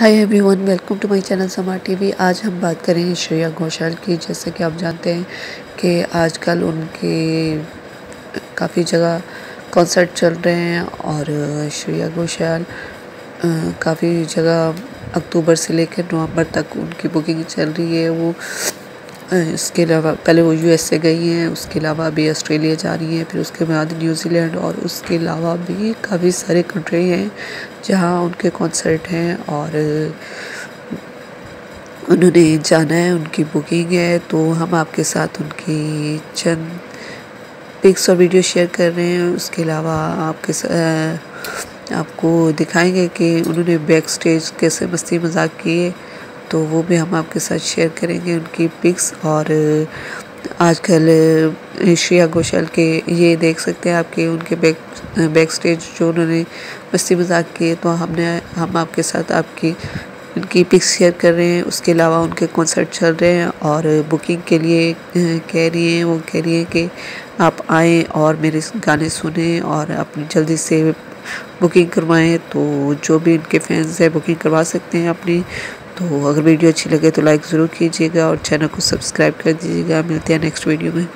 Hi everyone welcome to my channel Samaa TV आज हम बात करेंगे श्रेया घोषाल की। जैसे कि आप जानते हैं कि आजकल उनके काफ़ी जगह कॉन्सर्ट चल रहे हैं और श्रेया घोषाल काफ़ी जगह अक्टूबर से लेकर नवंबर तक उनकी बुकिंग चल रही है। वो इसके अलावा पहले वो यूएसए गई हैं, उसके अलावा अभी ऑस्ट्रेलिया जा रही हैं, फिर उसके बाद न्यूजीलैंड और उसके अलावा भी काफ़ी सारे कंट्री हैं जहाँ उनके कॉन्सर्ट हैं और उन्होंने जाना है, उनकी बुकिंग है। तो हम आपके साथ उनकी चंद पिक्स और वीडियो शेयर कर रहे हैं। उसके अलावा आपके आपको दिखाएँगे कि उन्होंने बैक स्टेज कैसे मस्ती मज़ाक किए। तो वो भी हम आपके साथ शेयर करेंगे उनकी पिक्स और आजकल श्रेया घोषाल के ये देख सकते हैं आपके उनके बैक बैक स्टेज जो उन्होंने मस्ती मज़ाक किए तो हमने, हम आपके साथ आपकी, उनकी पिक्स शेयर कर रहे हैं। उसके अलावा उनके कॉन्सर्ट चल रहे हैं और बुकिंग के लिए कह रही हैं, वो कह रही हैं कि आप आएँ और मेरे गाने सुने और अपनी जल्दी से बुकिंग करवाएँ। तो जो भी उनके फैंस हैं बुकिंग करवा सकते हैं अपनी। तो अगर वीडियो अच्छी लगे तो लाइक ज़रूर कीजिएगा और चैनल को सब्सक्राइब कर दीजिएगा। मिलते हैं नेक्स्ट वीडियो में।